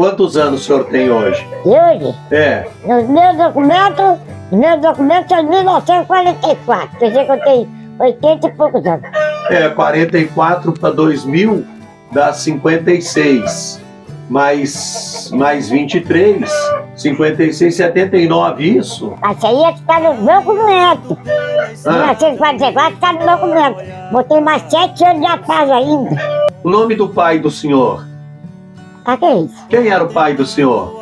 Quantos anos o senhor tem hoje? Hoje, É, nos meus documentos, meus documentos são de 1944. Quer dizer que eu tenho 80 e poucos anos. é 44 para 2000 dá 56. Mais, mais 23, 56, 79, isso? Isso aí é que tá no documento. Ah. 1944 tá no documento. Botei mais sete anos de atraso ainda. O nome do pai do senhor? Quem era o pai do senhor?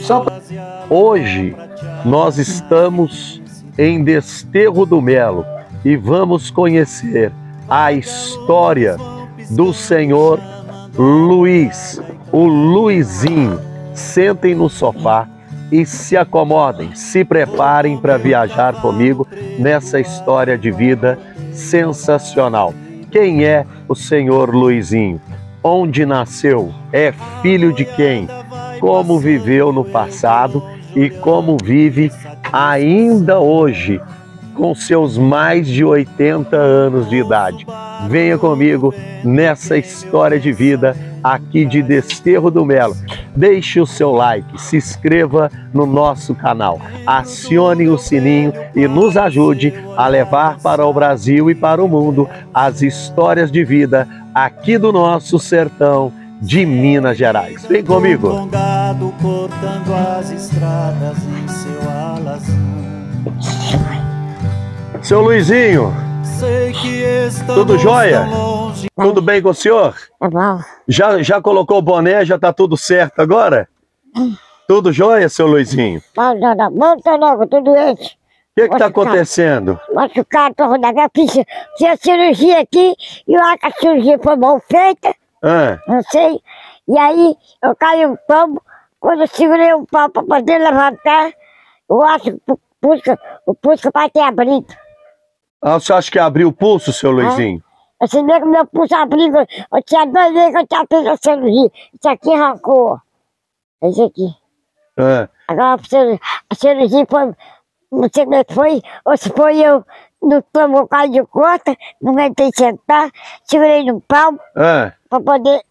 Só pra... Hoje nós estamos em Desterro do Melo e vamos conhecer a história do senhor Luiz, o Luizinho. Sentem no sofá e se acomodem, se preparem para viajar comigo nessa história de vida sensacional. Quem é o senhor Luizinho? Onde nasceu? É filho de quem? Como viveu no passado e como vive ainda hoje, com seus mais de 80 anos de idade. Venha comigo nessa história de vida aqui de Desterro do Melo. Deixe o seu like, se inscreva no nosso canal, acione o sininho e nos ajude a levar para o Brasil e para o mundo as histórias de vida aqui do nosso sertão de Minas Gerais. Vem comigo. Cortando as estradas em seu alazão. Seu Luizinho, Sei que estamos Tudo jóia? tudo bem com o senhor? Tá bom. Já, já colocou o boné, já tá tudo certo agora? Tudo jóia, seu Luizinho? Não, não. Não, tô doente. O que que tá acontecendo? Machucado, tô rodando. Eu fiz, fiz a cirurgia aqui e que a cirurgia foi mal feita. Ah, não sei. E aí eu caí um tombo, quando eu segurei um pau para poder levantar, eu acho que o Pusca, o Pusca vai ter abrido. Ah, você acha que abriu o pulso, seu Luizinho? Eu sei que meu pulso abriu, eu tinha dois meses que eu tinha feito a cirurgia. Isso aqui arrancou. Esse aqui. Ah, Agora a cirurgia, foi, não sei como é que foi, ou se foi eu no tombo caí de costa, não aguentei sentar, segurei no pau, ah, para poder,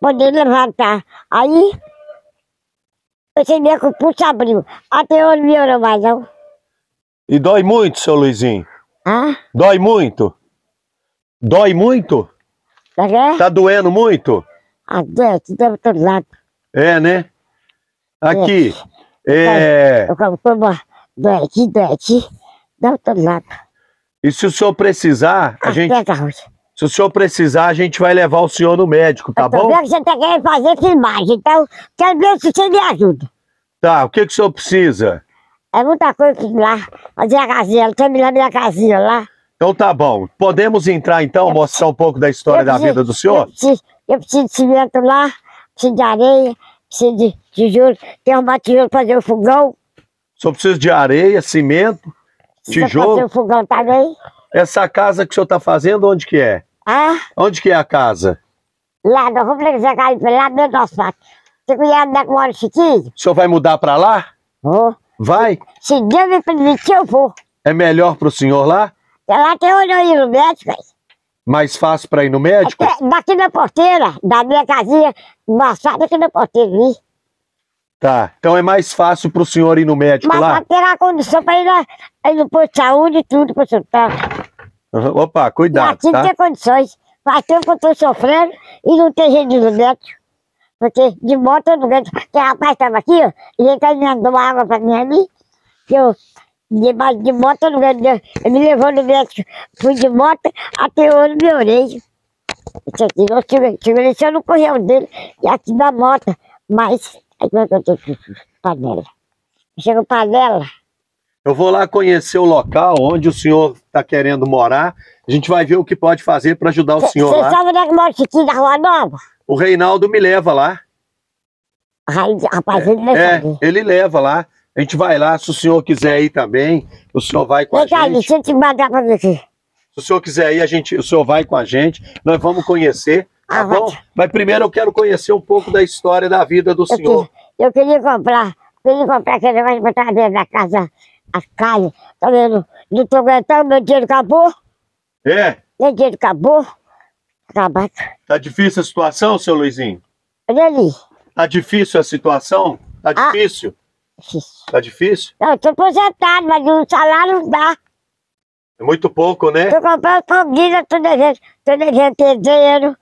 poder levantar. Aí, eu sabia que o pulso abriu. Até hoje não melhorou mais, não. e dói muito, seu Luizinho? Ah, Dói muito? Dói muito? tá? Tá doendo muito? Ah, doente, deu todo lado. É, né? Aqui, é... Eu como como doente, doente, deu todo lado. E se o senhor precisar, a gente... Até hoje. Se o senhor precisar, a gente vai levar o senhor no médico, tá Eu bom? vendo que você tá querendo fazer filmagem, então quero ver se você me ajuda. Tá, o que que o senhor precisa? É muita coisa ir lá, fazer a casinha, tem lá minha casinha lá. Então tá bom. Podemos entrar então, mostrar um pouco da história Eu da vida do senhor? Eu preciso, eu preciso de cimento lá, preciso de areia, preciso de tijolo, tem um tijolo pra fazer o fogão. O senhor precisa de areia, cimento, Precisa Tijolo? fazer o fogão também. Essa casa que o senhor tá fazendo, onde que é? Ah, Onde que é a casa? lá no Complexo Caí, lá dentro do asfalto. Você conhece onde é que mora o Chiquinho? O senhor vai mudar pra lá? Vou. Vai? Se Deus me permitir, eu vou. É melhor pro senhor lá? Porque lá onde eu ir no médico. Mais fácil pra ir no médico? Até daqui na porteira, da minha casinha, asfalto aqui na porteira, vi. Tá. Então é mais fácil pro senhor ir no médico Mas lá? pra ter a condição pra ir, na, ir no posto de saúde e tudo pra soltar. Aham. Opa, E cuidado, aqui não tá? tem condições. Faz tempo que eu tô sofrendo e não tem jeito de ir no médico. Porque de moto eu não aguento. Porque o rapaz estava aqui, ó, e ele tá dando uma água pra mim ali. Que eu, de, de moto eu não aguento. Ele me levou no médico, fui de moto, até hoje melhorei. Isso aqui, eu só no correio dele e aqui na moto. Mas, aí como é que eu tô panela? Chega panela. Eu vou lá conhecer o local onde o senhor tá querendo morar. A gente vai ver o que pode fazer pra ajudar o senhor Você lá. sabe onde é que mora o Chiquinho da Rua Nova? O Reinaldo me leva lá. Aí, rapaz, ele É, sabe. ele leva lá. A gente vai lá, se o senhor quiser ir também, o senhor vai com a Vem cá, gente. deixa eu te mandar pra você. Se o senhor quiser ir, a gente, o senhor vai com a gente. Nós vamos conhecer, tá Ah, bom? vai. Mas primeiro eu quero conhecer um pouco da história da vida do Eu, senhor. que- eu queria comprar, queria comprar aquele negócio pra trazer da casa, as calhas. Tá vendo? Não tô aguentando, meu dinheiro acabou. É? Meu dinheiro acabou. Acabou. Tá difícil a situação, seu Luizinho? Olha ali. Tá difícil a situação? Tá Ah. difícil? Difícil. Tá difícil? Eu tô aposentado, mas o salário não dá. É muito pouco, né? Tô comprando comida, tô devendo, tô devendo ter dinheiro.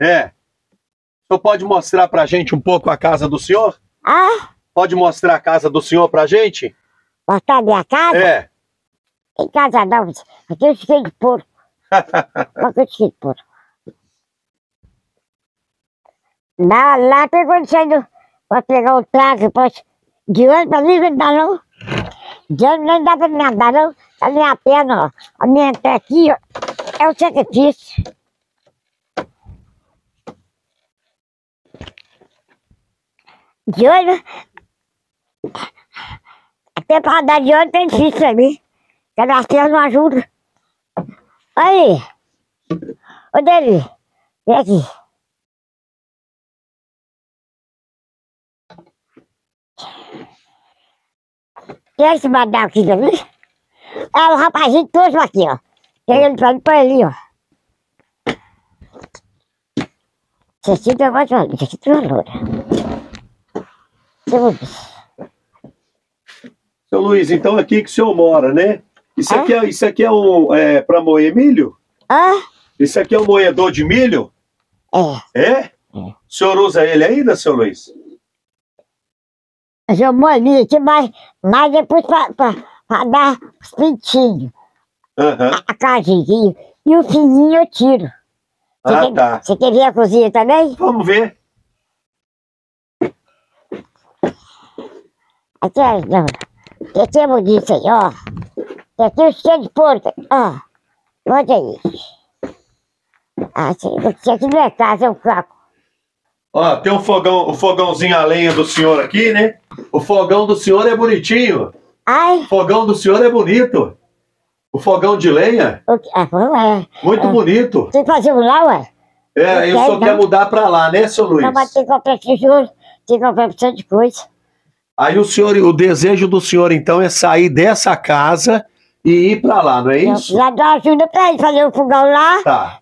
É. O senhor pode mostrar pra gente um pouco a casa do senhor? Ah, Pode mostrar a casa do senhor pra gente? mostrar minha casa? É. Em casa não, aqui eu fiquei de porco. De porco. Lá, lá tem condição pra pegar o trago, posso... De ônibus pra mim não dá não. De ônibus não dá pra me andar não. A minha perna, ó, a minha pé aqui, ó, é o sacrifício. De ônibus... Até pra andar de ônibus é difícil pra mim. Porque as pernas não ajudam. Aí. Ô, Davi. Vem aqui. Quer esse badal aqui pra? É o rapazinho trouxe aqui, ó. Querendo pra mim, põe ali, ó. Isso aqui tem mais valor. Isso aqui tem valor. Você vai ver. Seu Luiz, então aqui que o senhor mora, né? Isso É? aqui é, isso aqui é um. É, pra moer milho? Hã? Isso aqui é um moedor de milho? É. É? O senhor usa ele ainda, seu Luiz? Eu molho aqui, mas, mas depois pra dar os pintinhos, Aham. a, a casinha. E o fininho eu tiro. Você Ah, quer, tá. Você quer ver a cozinha também? Vamos ver. Aqui é, não. Aqui é bonito aí, ó. Aqui é o cheio de porco, ó. Olha isso. Ah, isso aqui não é casa, é um caco. Ó, tem um fogão, um fogãozinho a lenha do senhor aqui, né? O fogão do senhor é bonitinho. Ai, O fogão do senhor é bonito. O fogão de lenha, o que? Ah, lá. muito Ah. bonito. Tem que fazer um lá, ué? É, e o Não senhor quer, quer não. mudar pra lá, né, seu Luiz? Não, mas tem que comprar tijolo, tem que comprar bastante coisa. Aí o senhor, o desejo do senhor então é sair dessa casa e ir pra lá, não é isso? já dou ajuda pra ele fazer o fogão lá. Tá.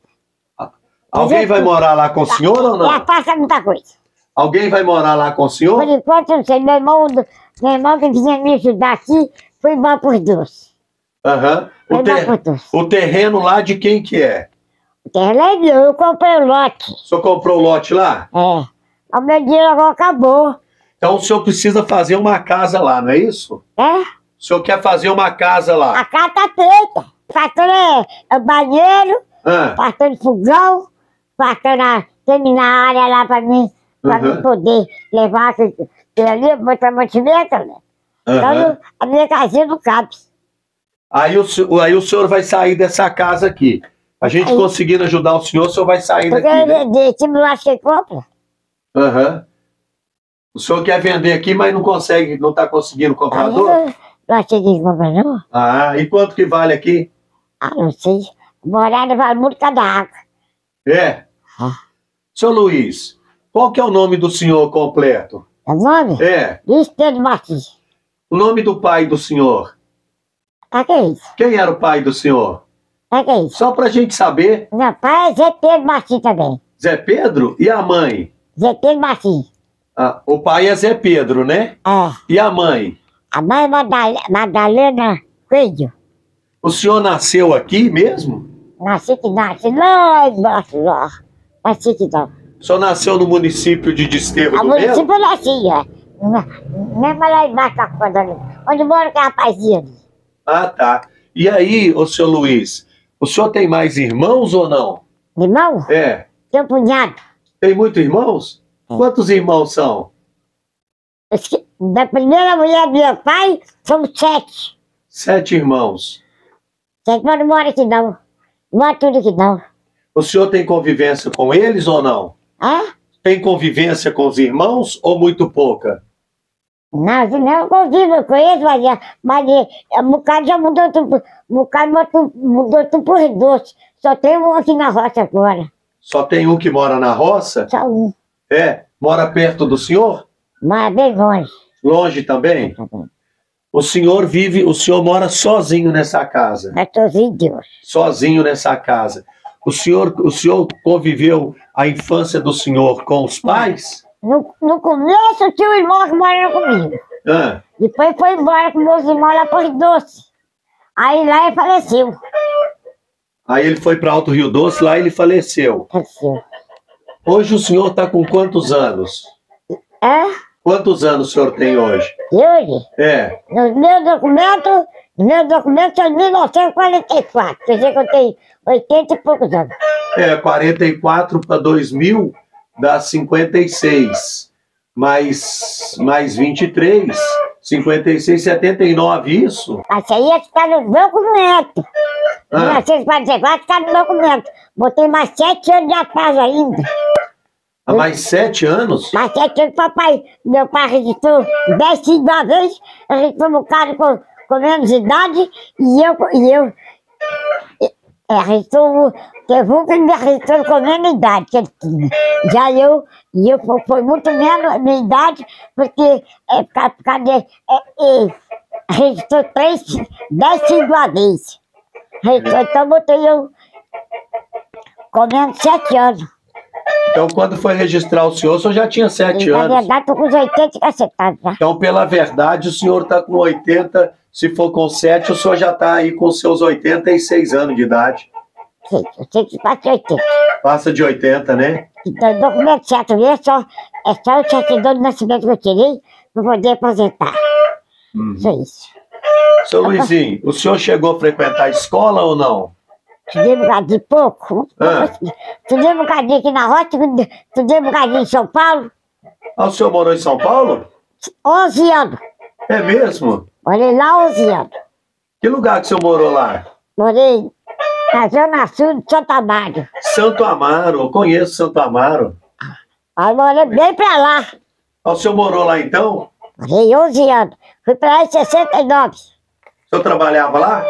Alguém vai morar lá com o senhor ou não? afasta muita coisa. Alguém vai morar lá com o Por senhor? enquanto, eu não sei. Meu irmão, meu irmão que vinha me ajudar aqui foi embora por doce. Aham. Foi O, ter- por o terreno lá de quem que é? Terra é meu, eu comprei o lote. O senhor comprou o lote lá? É. O meu dinheiro agora acabou. Então o senhor precisa fazer uma casa lá, não é isso? É? O senhor quer fazer uma casa lá? A casa tá feita. Faltando é, é banheiro, Ah, faltando fogão, faltando terminar a área lá pra mim, pra Uhum. mim poder levar aquele ali, botar mantimento, né? aham. Então, a minha casinha não cabe. aí, o, aí o senhor vai sair dessa casa aqui. A gente Aí- conseguindo ajudar o senhor, o senhor vai sair Porque daqui, né? de time que compra. Aham. O senhor quer vender aqui, mas não consegue, não está conseguindo Aí comprador? eu que compra, não. Ah, e quanto que vale aqui? Ah, não sei. Morada vale muito cada água. É. Ah. Seu Luiz, qual que é o nome do senhor completo? É o nome? É, Luiz Pedro Martins. o nome do pai do senhor. Ah, que é isso? Quem era o pai do senhor? Ah, que é isso? Só pra gente saber. Meu pai é Zé Pedro Martins também. Zé Pedro e a mãe? Zé Pedro Martins. Ah, o pai é Zé Pedro, né? É. E a mãe? A mãe é Madal- Madalena Coelho. O senhor nasceu aqui mesmo? Nasci que nasce lá embaixo, lá. Nasci que não. O senhor nasceu no município de Desterro do município eu nasci, é. Mesmo lá embaixo. Onde mora aquele rapazinho. Ah, tá. E aí, ô seu Luiz, o senhor tem mais irmãos ou não? Irmão, É. tem um punhado. Tem muitos irmãos? Quantos irmãos são? Da primeira mulher do meu pai, somos sete. Sete irmãos. Sete, mas não mora aqui não. Mora tudo aqui não. O senhor tem convivência com eles ou não? Hã? Tem convivência com os irmãos ou muito pouca? Não, não, convivo com eles, mas, é- mas é, o Mucado já mudou tudo. O Mucado mudou, tudo por doce. Só tem um aqui na roça agora. Só tem um que mora na roça? Só um. É. Mora perto do senhor? Mas é bem longe. Longe também? O senhor vive, o senhor mora sozinho nessa casa. Mas sozinho Deus. Sozinho nessa casa. O senhor, o senhor conviveu a infância do senhor com os pais? No, no começo tinha um irmão que morava comigo. Ah, Depois foi embora com meus irmãos lá para Rio Doce. Aí lá ele faleceu. aí ele foi para Alto Rio Doce, lá ele faleceu. Faleceu. Hoje o senhor está com quantos anos? É? Quantos anos o senhor tem hoje? Hoje? É, Nos meus documentos, nos meus documentos são de 1944. Quer dizer que eu tenho 80 e poucos anos. é 44 para 2000 dá 56. Mais, mais 23, 56, 79, isso? Isso aí é que está no documento. Ah. 1944 está no documento. Botei mais sete anos de atraso ainda. Há mais sete anos? Mas é que o papai, meu pai registrou 10 filhos de uma vez, registrou um cara com, com menos idade, e eu, e eu, é, registrou, teve um que me registrou com menos idade que ele tinha. Já eu, e eu, foi, muito menos a minha idade, porque, é, por causa- de, é, é, registrou três, 10 filhos de uma vez. Registrou, então botei eu com menos 7 anos. Então, quando foi registrar o senhor, o senhor já tinha sete E, na anos. verdade, tô com os 80 cacetados já. Então, pela verdade, o senhor está com 80, se for com 7, o senhor já está aí com seus 86 anos de idade. Sei, eu sei que passa 80. Passa de 80, né? Então, documento certo mesmo, é só, é só o certidão de nascimento que eu tirei para poder aposentar. Só isso. Seu Luizinho, o senhor chegou a frequentar a escola ou não? Estudei um bocadinho pouco. Ah. Estudei um bocadinho aqui na roça, estudei um bocadinho em São Paulo. Ah, o senhor morou em São Paulo? 11 anos. É mesmo? Morei lá 11 anos. Que lugar que o senhor morou lá? Morei na Zona Sul de Santa Mário. Santo Amaro, eu conheço Santo Amaro. Aí morei bem pra lá. Ah, o senhor morou lá então? Morei 11 anos. Fui pra lá em 69. O senhor trabalhava lá?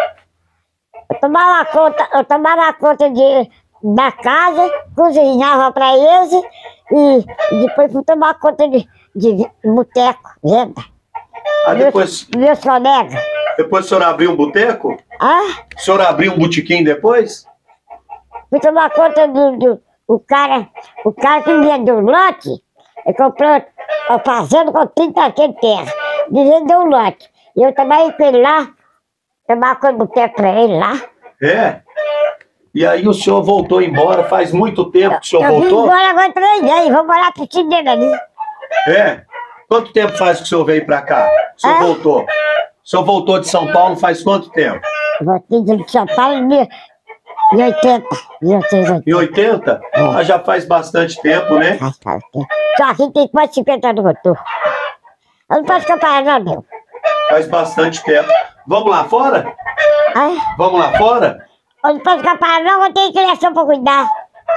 Eu tomava conta, eu tomava conta de, da casa, cozinhava para eles e, e depois fui tomar conta de, de boteco, venda. Ah, depois, Meus, meus colegas. depois o senhor abriu um boteco? Ah, O senhor abriu um botequim depois? fui tomar conta do, do o cara, o cara que vendeu o lote, ele comprou a fazenda com 30 aqui de terra, me vendeu o lote. E eu trabalhei com ele lá, conta do boteco para ele lá. É. E aí o senhor voltou embora, faz muito tempo que o senhor eu vim voltou? embora agora três dias, vou morar time dele ali. É. Quanto tempo faz que o senhor veio pra cá? O senhor Ah. voltou? O senhor voltou de São Paulo faz quanto tempo? Voltei de São Paulo em em 80. Em 80. Em 80? Ah, já faz bastante tempo, né? Faz faz tempo. Só aqui tem quase 50 anos que eu tô. Eu não posso comparar não, meu. Faz bastante tempo. Vamos lá fora? Ai, Vamos lá fora? eu não posso comparar não, eu tenho criação pra cuidar.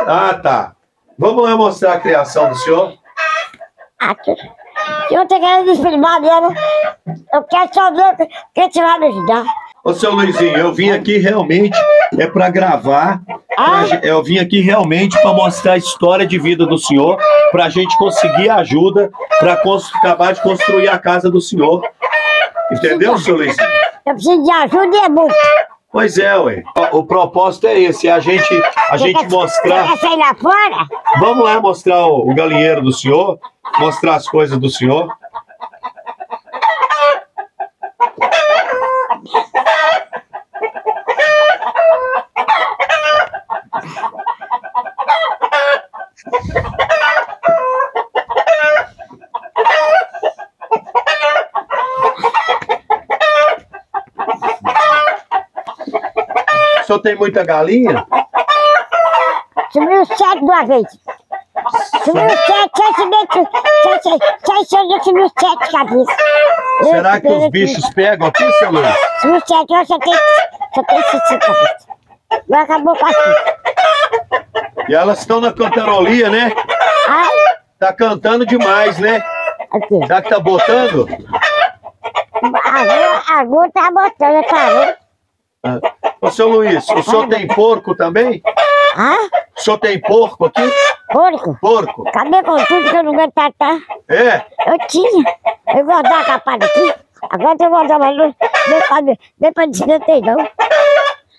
Ah, tá. Vamos lá mostrar a criação do senhor? Ah, Se eu tô querendo exprimar mesmo, eu quero só ver o que você vai me ajudar. Ô, seu Luizinho, eu vim aqui realmente é para gravar. pra Ah. Eu vim aqui realmente para mostrar a história de vida do senhor, para a gente conseguir ajuda para acabar de construir a casa do senhor. Entendeu, seu Luizinho? Eu preciso de ajuda e é muito. Pois é, ué. O, o propósito é esse, é a gente, a gente quer- mostrar. Você quer sair lá fora? Vamos lá mostrar o, o galinheiro do senhor, mostrar as coisas do senhor. Senhor tem muita galinha? Sumiu sete de uma vez. Sumiu sete, sete dentro. Sete, sete, sumiu sete cabeças. Será que os bichos pegam aqui, seu Luiz? Sumiu sete, eu só tenho, só tenho sete cabeças. Não acabou com aqui. E elas estão na cantarolia, né? Ai, Tá cantando demais, né? aqui. Será que tá botando? Agora, agora tá botando, tá vendo? Ah. Ô, seu Luiz, o senhor tem porco também? Ah, O senhor tem porco aqui? porco. Porco? Cadê com tudo que eu não aguento tratar? É? Eu tinha. Eu vou dar a capada aqui. Agora eu vou dar mais luz. Nem pra, nem pra desmentei, não.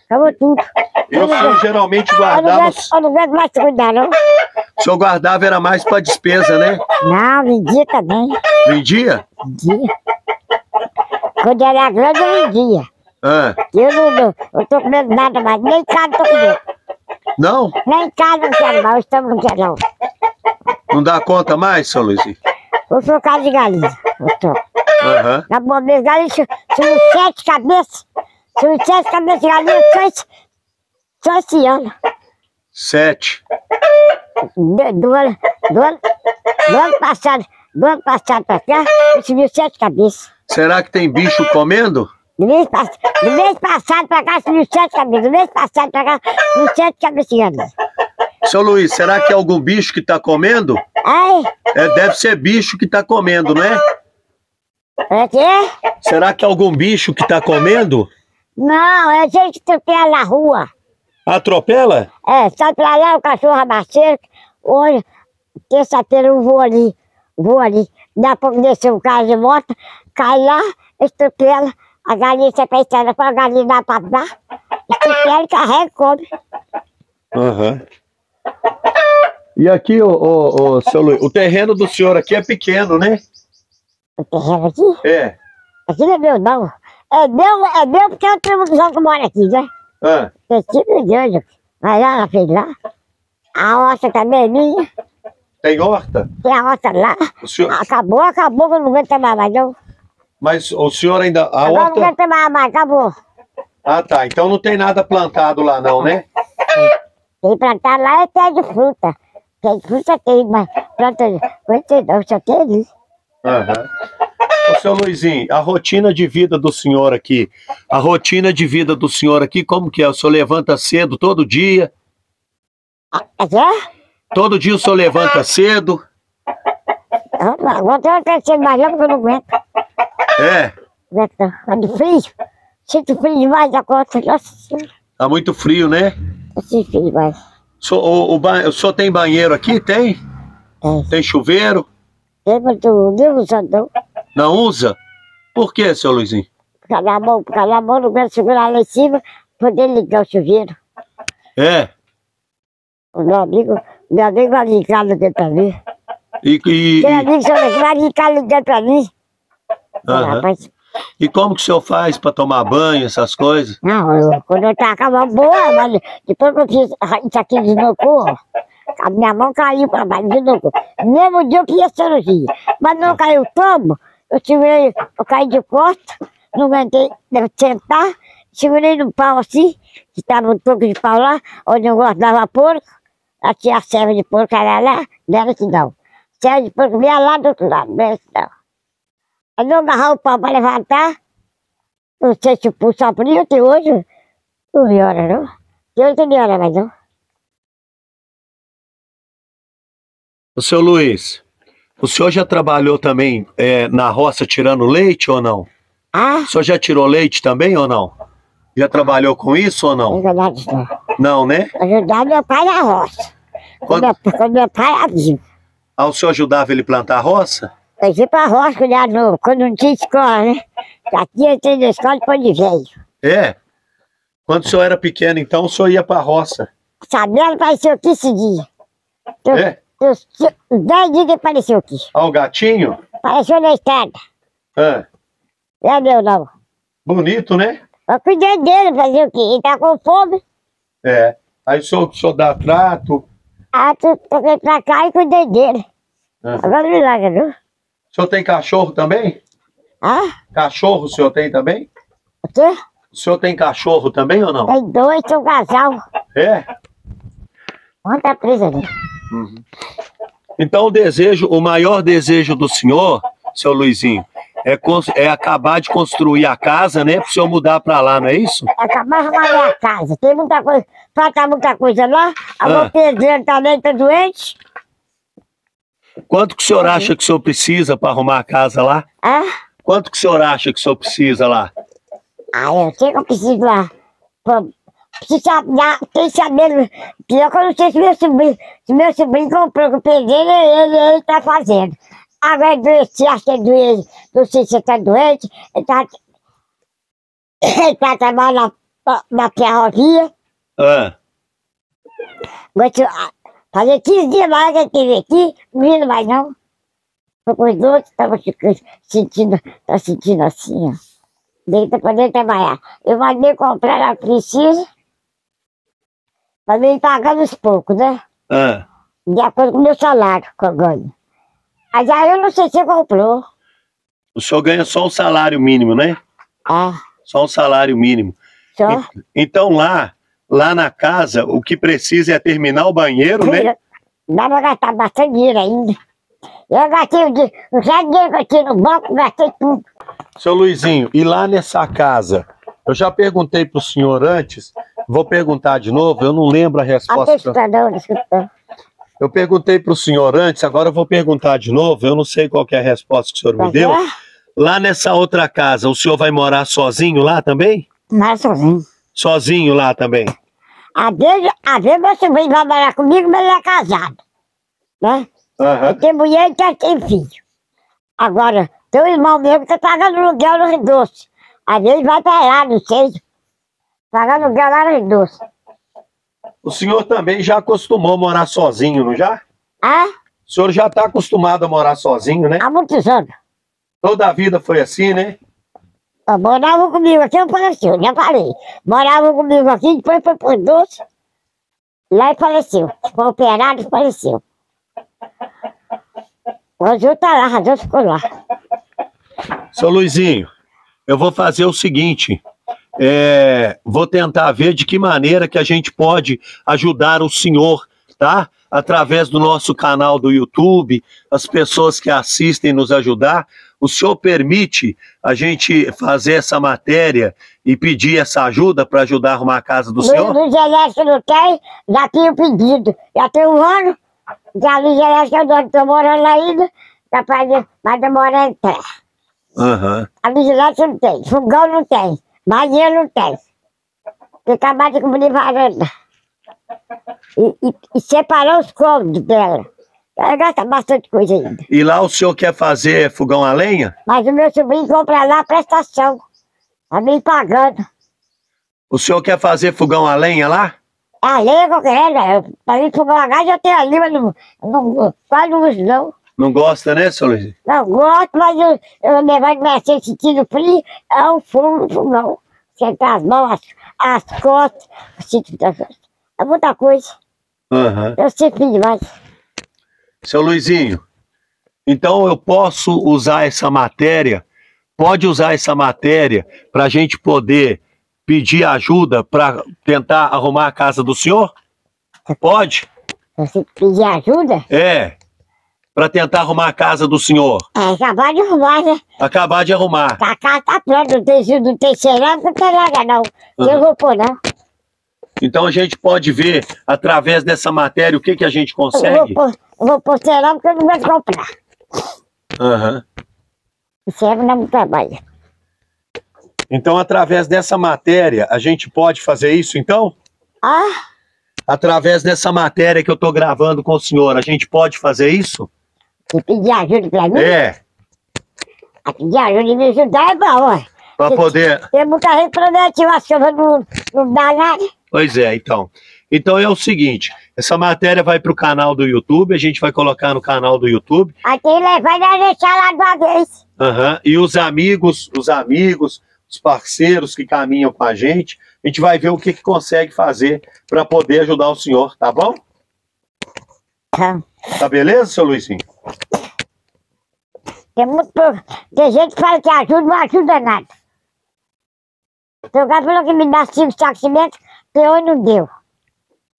Acabou tudo. Eu não senhor geralmente eu não guardava. eu não aguento mais cuidar, não. O senhor guardava era mais pra despesa, né? Não, vendia também. Vendia? Vendia. Quando era grande, eu vendia. Ah, Eu não, não eu tô comendo nada mais, nem carne tô comendo. não? Nem carne não quero mais, o estômago não quero não. Não dá conta mais, seu Luizinho? Eu sou casa de galinha. Eu tô. Aham. Na boa minhas galinhas são são sete cabeças. São sete cabeças de galinha só esse, só esse ano. Sete. Do, do, ano, do, ano, do ano passado, do ano passado pra cá, eu subiu sete cabeças. Será que tem bicho comendo? Do mês, pass- do mês passado pra cá subiu sete cabeças. Do mês passado pra cá subiu sete galinha. Seu Luiz, será que é algum bicho que tá comendo? Ai, É, deve ser bicho que tá comendo, não é? é que é? Será que é algum bicho que tá comendo? Não, é gente que tem na rua. Atropela? É, sai pra lá, o cachorro abasteira. Hoje, terça-feira eu vou ali, vou ali. Daqui a pouco desceu um carro de moto, cai lá, estupela, a galinha você pra estrada, pra galinha dá pra dar. Estupela e carrega e come. Aham. E aqui, ô, ô, ô, seu Luiz, o terreno do senhor aqui é pequeno, né? O terreno aqui, É. aqui não é meu não. É meu, é meu porque é o tributo que mora aqui, né? Ah, Tem tipo de anjo. Vai lá frente lá. A roça também é minha, tem horta? tem a roça lá. O senhor, Acabou, acabou, eu não aguento mais, mais não. Mas o senhor ainda. A Agora não horta. aguento mais, mais, acabou. Ah, tá. Então não tem nada plantado lá, não, né? Tem plantar lá é pé de fruta. Pé de fruta tem, mas planta coisa não, só tem ali. Aham. Ô, seu Luizinho, a rotina de vida do senhor aqui, a rotina de vida do senhor aqui, como que é? O senhor levanta cedo todo dia? Aqui é? Todo dia o senhor levanta cedo? Agora eu tô crescendo mais logo que eu não aguento. É. Aguento não. Tá de frio. Sinto frio demais conta. Nossa senhora. Tá muito frio, né? Eu sinto frio demais. O senhor, o, o, ba- o senhor tem banheiro aqui? Tem? É. Tem chuveiro? Lembra do Deus Santão? Não usa? Por que, seu Luizinho? Ficar na mão, ficar na mão, não aguento segurar lá em cima, poder ligar o chuveiro. É. O meu amigo, meu amigo vai ligar ligando pra mim. E, e, Tem e, amigo vai ligar ligando pra mim. Aham. Rapaz, e como que o senhor faz pra tomar banho, essas coisas? Não, quando eu tava com a mão boa, mas depois que eu fiz isso aqui de novo, a minha mão caiu pra baixo de novo. Mesmo dia eu fiz a cirurgia. Mas não caiu tombo, eu segurei, eu caí de costas, não aguentei sentar, segurei no pau assim, que tava um toco de pau lá, onde eu guardava porco, lá tinha a serva de porco, era lá, não era assim não. Serva de porco vinha lá do outro lado, não era assim não. Aí eu agarrar o pau pra levantar, não sei se pulso abriu até hoje. Não melhora, não. De hoje não melhora mais, não. O seu Luiz, o senhor já trabalhou também é, na roça tirando leite ou não? Ah, O senhor já tirou leite também ou não? Já trabalhou com isso ou não? isso não. Não, né? Ajudar meu pai na roça. Quando Quando, meu, pai era vivo. ah, o senhor ajudava ele a plantar a roça? Eu fui pra roça cuidar no, quando não tinha escola, né? Aqui eu entrei na escola depois de velho. É. Quando o senhor era pequeno, então, o senhor ia pra roça. Sabendo apareceu aqui esse dia. Eu, É? eu, eu, dez dias que apareceu aqui. Ah, o gatinho? Apareceu na estrada. Ah, Não é meu, não. bonito, né? Eu cuidei dele, fazer o quê? Ele tá com fome. É. Aí o senhor, o senhor dá trato. Ah, tu toquei pra cá e cuidei dele. Ah. Agora me larga, não? O senhor tem cachorro também? Ah, Cachorro o senhor tem também? o quê? O senhor tem cachorro também ou não? Tem dois, são casal. É. Tá presa ali? Então o desejo, o maior desejo do senhor, seu Luizinho, é, é acabar de construir a casa, né? Pro senhor mudar pra lá, não é isso? Acabar de arrumar minha casa. Tem muita coisa, falta muita coisa lá. A Ah. meu pedreiro também tá doente. Quanto que o senhor acha que o senhor precisa para arrumar a casa lá? Ah, Quanto que o senhor acha que o senhor precisa lá? ah eu sei que eu preciso lá. Preciso saber, tem sabendo. Pior que eu não sei se meu sobrinho, se meu sobrinho comprou com o pedreiro, ele, ele tá fazendo. Agora é doente, se acha que é doente, não sei se tá doente, ele tá. Ele tá trabalhando na, na ferrovia. Ah, Mas, Fazia 15 dias mais que teve aqui, não vindo mais não. Ficou os tava ficando- sentindo, tá sentindo assim, ó. Deita pra poder trabalhar. Eu mandei comprar a precisa, pra mim pagando os poucos, né? Ah, De acordo com o meu salário que eu ganho. Mas aí eu não sei se comprou. o senhor ganha só um salário mínimo, né? É, Só um salário mínimo. só. Então lá, lá na casa, o que precisa é terminar o banheiro, né? Dá pra gastar bastante dinheiro ainda. Eu gastei o dinheiro, o resto do dinheiro que eu tinha no banco, gastei tudo. Seu Luizinho, e lá nessa casa, eu já perguntei pro senhor antes, vou perguntar de novo, eu não lembro a Até resposta. escutador, escutador. Eu perguntei pro senhor antes, agora eu vou perguntar de novo, eu não sei qual que é a resposta que o senhor me deu. Lá nessa outra casa, o senhor vai morar sozinho lá também? Mas sozinho. Sozinho lá também? Às vezes, às vezes sobrinho vai morar comigo, mas ele é casado. Né? Aham. Tem mulher e tem, filho. Agora, tem um irmão meu que tá pagando aluguel no Rio Doce. Às vezes vai pra lá, não sei. Pagando aluguel lá no Rio Doce. O senhor também já acostumou a morar sozinho, não já? Ah, O senhor já está acostumado a morar sozinho, né? há muitos anos. Toda a vida foi assim, né? Moravam comigo aqui, eu faleceu, já falei. Moravam comigo aqui, depois foi pro Doce. Lá e faleceu. Foi operado e faleceu. O Azul tá lá, o Azul ficou lá. Seu Luizinho, eu vou fazer o seguinte. é, vou tentar ver de que maneira que a gente pode ajudar o senhor, tá? Através do nosso canal do YouTube, as pessoas que assistem nos ajudar. O senhor permite a gente fazer essa matéria e pedir essa ajuda para ajudar a arrumar a casa do senhor? luz elétrica não tem, já tinha pedido. Já tem um ano a luz elétrica eu não estou morando ainda, já vai, demorar a entrar. Aham. A elétrica não tem, fogão não tem, banheiro não tem. Que acabar de cobrir varanda. E, e, e separar os cômodos dela. Gasta bastante coisa ainda. E lá o senhor quer fazer fogão a lenha? Mas o meu sobrinho compra lá a prestação. Tá me pagando. O senhor quer fazer fogão a lenha lá? É a lei que eu quero? Pra mim fogão a gás eu tenho ali, mas não, não, quase não uso não. Não gosta, né, seu Luizinho? Não gosto, mas eu, eu levar comecei sentindo frio, é o fogo do fogão. Sentar as mãos, as, as costas, o sítio das costas. É muita coisa. Aham. Eu frio demais. Seu Luizinho, então eu posso usar essa matéria, pode usar essa matéria para a gente poder pedir ajuda para tentar arrumar a casa do senhor? Pode? Você pedir ajuda, É. Para tentar arrumar a casa do senhor. é acabar de arrumar, né? Acabar de arrumar. A casa tá pronta, não tem, não tem cerâmica, não tem nada não. Uhum. vou pôr não. Então a gente pode ver através dessa matéria o que, que a gente Eu vou consegue. pôr, eu vou pôr cerâmica, eu não vou comprar. Aham. Cerâmica não me trabalha. Então, através dessa matéria, a gente pode fazer isso, então? Ah, Através dessa matéria que eu estou gravando com o senhor, a gente pode fazer isso? se pedir ajuda pra mim, É, a pedir ajuda e me ajudar é bom, ó. para poder. Tem muita gente prometeu, a chuva não, não dá nada. Pois é, então. Então é o seguinte: essa matéria vai para o canal do YouTube, a gente vai colocar no canal do YouTube. Que levar e deixar lá de uma vez. aham, e os amigos, os amigos, os parceiros que caminham com a gente, a gente vai ver o que, que consegue fazer para poder ajudar o senhor, tá bom? Tá. Tá beleza, seu Luizinho? Tem, muito, tem gente que fala que ajuda, não ajuda nada. Tem um cara falou que me dá cinco sacos de cimento, deu e não deu.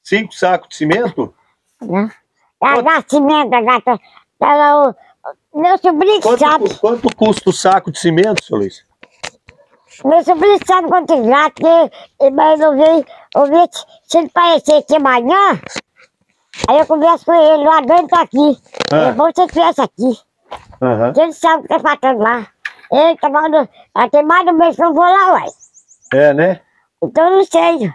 Cinco sacos de cimento? Né? Ela gasta cimento, gasta. Ela, o, meu sobrinho que Quanto, sabe. quanto custa o saco de cimento, seu Luiz? Meu sobrinho sabe quanto é gato, porque mas eu vi, eu vi se ele aparecer aqui amanhã, aí eu converso com ele, lá dentro tá aqui. Ah. É bom se ele estivesse aqui, porque ele sabe o que tá faltando lá. Ele tá falando, tem mais de um mês que eu vou lá, uai. É, né? Então eu não sei.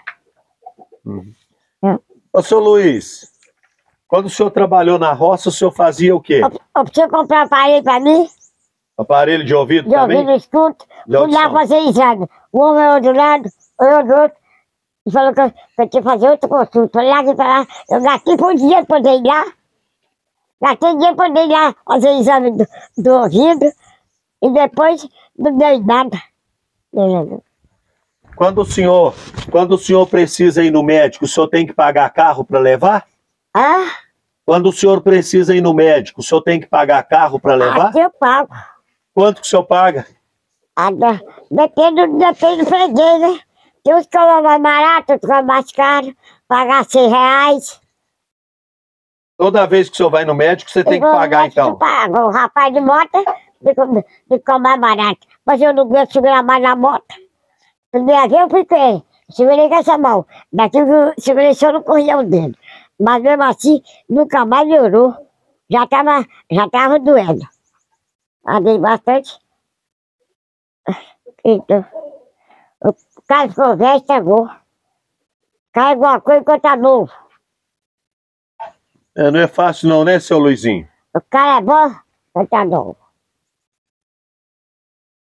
Ô, seu Luiz, quando o senhor trabalhou na roça, o senhor fazia o quê? Eu, eu preciso comprar um aparelho pra mim, Aparelho de ouvido de também? ouvido escuto, De fui lá fazer exame. Um é do lado, eu do outro. E falou que eu, que eu tinha que fazer outra consulta. Falei lá, aqui pra lá. Eu gastei por dia pra poder ir lá. Gastei dinheiro pra poder ir lá fazer o exame do, do ouvido. E depois não deu nada. Deu nada. Quando o senhor, quando o senhor precisa ir no médico, o senhor tem que pagar carro para levar? Ah, Quando o senhor precisa ir no médico, o senhor tem que pagar carro para levar? aqui eu pago. Quanto que o senhor paga? Ah, depende, depende do freguês, né? Tem uns que cobram mais barato, outros cobram mais caro. Pagar 100 reais. Toda vez que o senhor vai no médico, você tem que Eu pagar então. eu pago. O rapaz de moto ficou mais barato. Mas eu não aguento segurar mais na moto. Vez eu fiquei. Segurei com essa mão. Daqui eu segurei só no corrião dele. Mas mesmo assim, nunca mais melhorou. Já tava, já tava doendo. Andei bastante. Então, o cara ficou velho, estragou. Cai alguma coisa que tá novo. É, não é fácil não, né, seu Luizinho? O cara é bom, mas tá novo.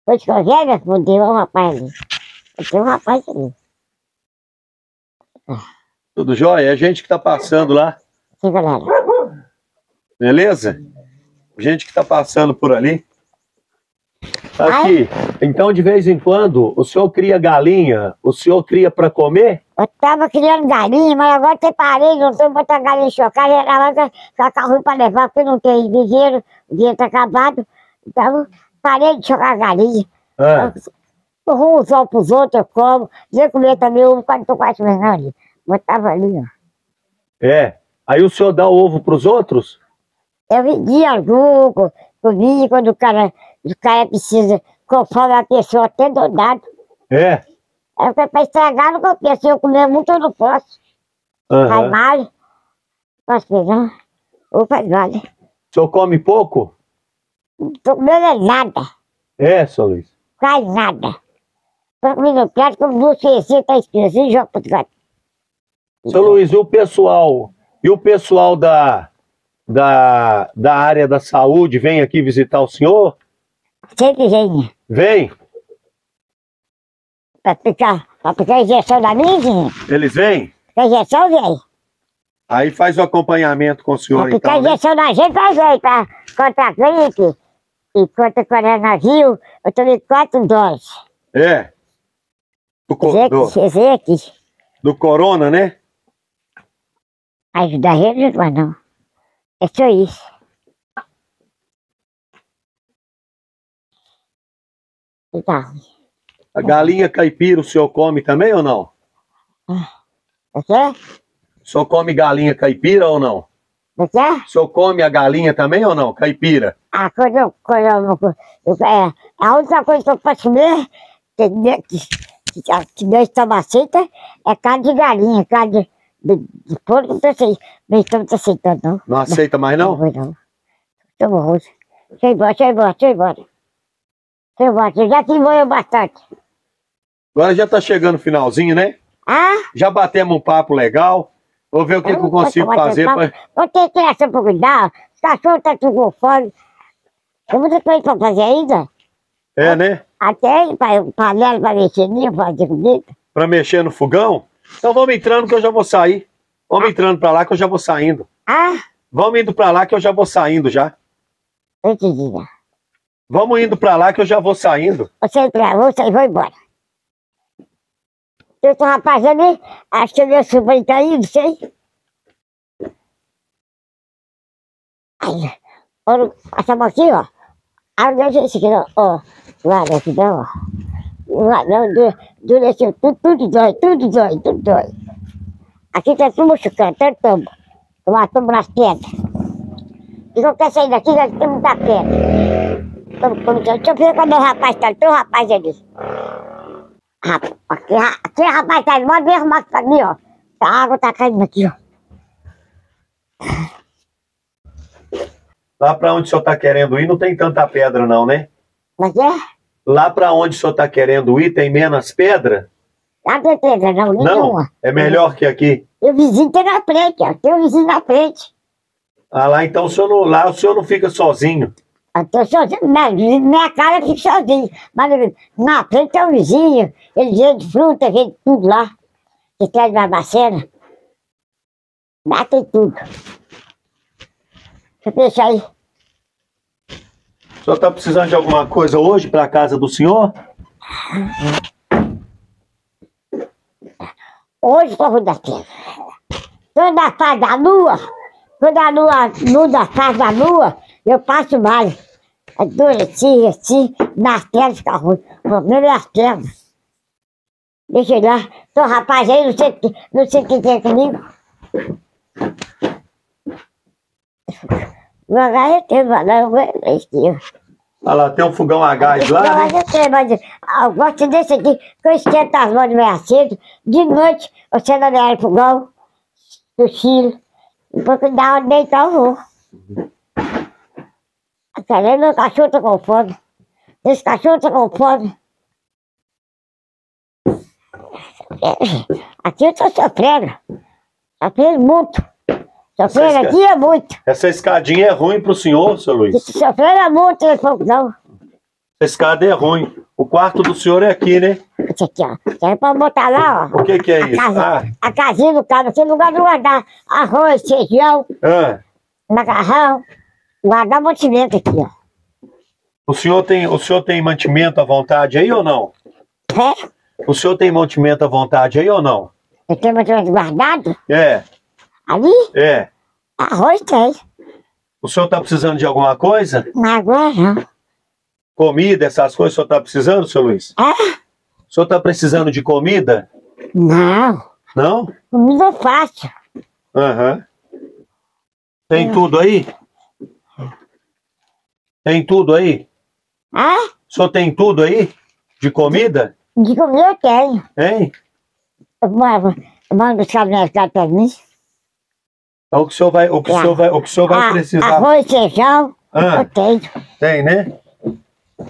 Depois que eu fudeu um rapaz ali. Tem um rapaz ali. Tudo jóia? É a gente que tá passando lá, Sim, galera. beleza? Gente que tá passando por ali. Aqui, então de vez em quando, o senhor cria galinha, o senhor cria para comer? Eu tava criando galinha, mas agora tem parede, não tem botar galinha chocada, era mais ficar ruim pra levar, porque não tem dinheiro, o dinheiro tá acabado. Então, parei de chocar galinha. Ah, Eu vou usar pros outros, eu como. Dia comer também, eu quase tô quase ali. Botava ali, ó. é. Aí o senhor dá o ovo pros outros? Eu vendia jogo, comia quando o cara, o cara precisa, conforme a pessoa dou dado. É. É pra estragar não compensa, se eu comer muito eu não posso. Faz Aham. mal. Posso pegar? Ou faz mal. O senhor come pouco? Tô comendo é nada, É, seu Luiz. quase nada. Prato, como duas receitas escritas, assim, joga pro gato. Seu Luiz, e o pessoal, e o pessoal da, da, da área da saúde vem aqui visitar o senhor? Sempre vem, Vem? pra ficar, pra ficar injeção da minha, Eles vêm? a injeção vem. Aí faz o acompanhamento com o senhor, Pra ficar então, né? injeção na gente, vai ver, pra contra gripe e contra coronavírus, eu tomei quatro doses. É. Do, do, do corona, né? ajuda ele, mas não. É só isso. E tá. A galinha caipira o senhor come também ou não? O quê? O senhor come galinha caipira ou não? O quê? O senhor come a galinha também ou não? Caipira? A coisa, coisa, coisa é, a única coisa que eu posso comer, que, que, meu estômago aceita, é carne de galinha, carne de, de, porco, não tô aceitando. Meu estômago não tá aceitando, não. Não aceita mais não? vou, não. Tô morroso. Deixa eu ir embora, deixa eu ir embora, deixa eu ir embora. Deixa eu ir embora, já te envolveu bastante. Agora já tá chegando o finalzinho, né? Ah? Já batemos um papo legal. Vou ver o que, que eu não consigo posso fazer pra... Eu tenho criação pra cuidar, os cachorros tá tudo com fome. Tem muita coisa pra fazer ainda. É, né? Até panela pra mexer nisso, fazer comida. Pra mexer no fogão. Então vamos entrando que eu já vou sair. Vamos entrando pra lá que eu já vou saindo. Ah? Vamos indo pra lá que eu já vou saindo já. Eu te digo. Vamos indo pra lá que eu já vou saindo. Você pra você vou embora. Eu tô rapaz ali, acho que meu sobrinho tá não sei. Aí, olha, essa mão aqui, ó. Não, ó. Não, ó. Do, do, tudo, tudo dói, tudo dói, tudo dói. Aqui tá tudo machucando, tanto tombo. Tomar tombo nas pernas. E não quer sair daqui, já tem muita perna. Tamo, tamo, deixa eu ver como o rapaz tá, tem um rapaz ali. Rap- Aqui, aqui rapaz tá, pode ver arrumar pra mim, ó. A água tá caindo aqui, ó. Lá pra onde o senhor tá querendo ir não tem tanta pedra não, né? Mas é? Lá pra onde o senhor tá querendo ir tem menos pedra? Lá não tem pedra, não, Não, é melhor que aqui. E o vizinho tem na frente, ó. Tem o vizinho na frente. Ah, lá então o senhor não, lá o senhor não fica sozinho. Eu tô sozinho, minha casa eu fico sozinho. Mas na frente tem o vizinho, ele vende fruta, vende tudo lá. que tem Barbacena, batem tudo. Você pensa aí, O senhor está precisando de alguma coisa hoje para a casa do senhor? hoje povo da terra. Quando a da lua, quando a lua muda a faz da lua, eu passo mal. Adoreci, assim, nas pernas fica ruim. O problema é as pernas. Deixa eu ir lá. Tô rapaz aí, não sei, não sei o que tem comigo. Eu tenho, mas não isso. Olha lá, tem um fogão a gás lá, Não, mas eu tenho, mas eu gosto desse aqui, que eu esquento as mãos meio cedo. De noite, você não me o fogão, Chile. Depois que dá uma deitar, eu vou. Cadê meu cachorro tá com fome? Esse cachorro tá com fome. Aqui eu tô sofrendo. Sofrendo muito. Sofrendo Vocês aqui é muito. Essa escadinha é ruim pro senhor, seu Luiz. Sofrendo é muito, não é pouco não. Essa escada é ruim. O quarto do senhor é aqui, né? Isso aqui, ó. Isso aí pode botar lá, ó. O que que é A isso? casa, Ah, a casinha do cara, tem lugar de guardar arroz, feijão, ah. macarrão, guardar mantimento aqui, ó. O senhor tem, o senhor tem mantimento à vontade aí ou não? É? O senhor tem mantimento à vontade aí ou não? Eu tenho mantimento guardado, É, ali, é. arroz tem, O senhor tá precisando de alguma coisa? mas agora não. Comida, essas coisas, o senhor tá precisando, seu Luiz? É? O senhor tá precisando de comida? Não, Não? comida fácil. Aham. Tem É. tudo aí? Tem tudo aí? Ah, O senhor tem tudo aí? De comida? de comer eu tenho. Hein? Eu mando, buscar minhas gatas pra mim. Então, o que o senhor vai, o que o senhor vai, o que o senhor vai Ah, precisar? Arroz, feijão, Ah. eu tenho. Tem, né?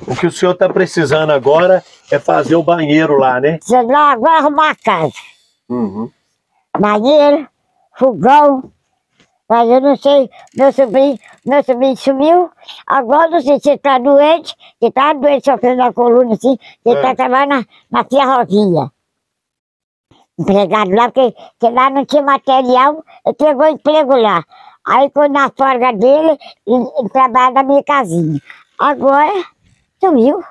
O que o senhor tá precisando agora é fazer o banheiro lá, né? Você agora arrumar a casa. Uhum. banheiro, fogão. Mas eu não sei, meu sobrinho, meu sobrinho sumiu. Agora não sei se ele tá doente, que tá doente, sofrendo na coluna assim, que ele É. tá trabalhando na, na ferrovia. Empregado lá, porque, porque lá não tinha material, ele pegou emprego lá. Aí quando na folga dele, ele, ele trabalha na minha casinha. Agora, sumiu.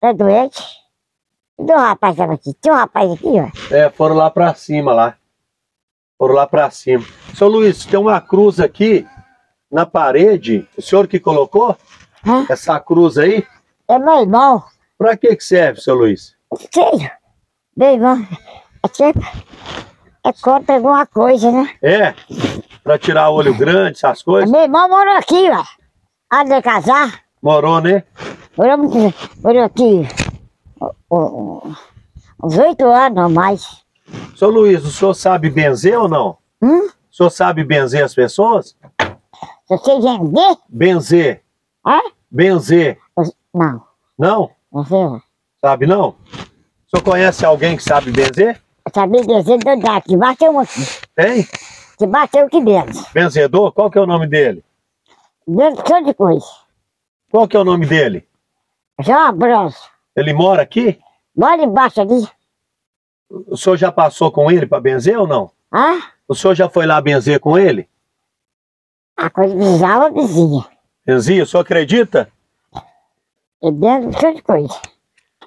Tá doente. Tem um rapaz aqui, tem um rapaz aqui, ó. É, foram lá pra cima lá. Foram lá pra cima. Seu Luiz, tem uma cruz aqui na parede. O senhor que colocou Hã? essa cruz aí? É meu irmão. Pra que que serve, seu Luiz? Sei, meu irmão, é sempre é contra alguma coisa, né? É, pra tirar olho grande, essas coisas. Meu irmão morou aqui, ó. Antes de casar, Morou, né? morou, muito- morou aqui uns oito anos ou mais. Seu Luiz, o senhor sabe benzer ou não? Hum? O senhor sabe benzer as pessoas? Você vender, Benzer. hã? Benzer. Não, Não? não sei. Sabe não? O senhor conhece alguém que sabe benzer? sabia dizer do dar, que bateu um aqui. Tem? Que bateu que dentro. Benzedor? Qual que é o nome dele? Dentro de coisa. Qual que é o nome dele? Já bronze. Ele mora aqui? Mora embaixo ali. O senhor já passou com ele para benzer ou não? Hã? O senhor já foi lá benzer com ele? A coisa bizarra, vizinha. Benzia, o senhor acredita? E dentro de coisa.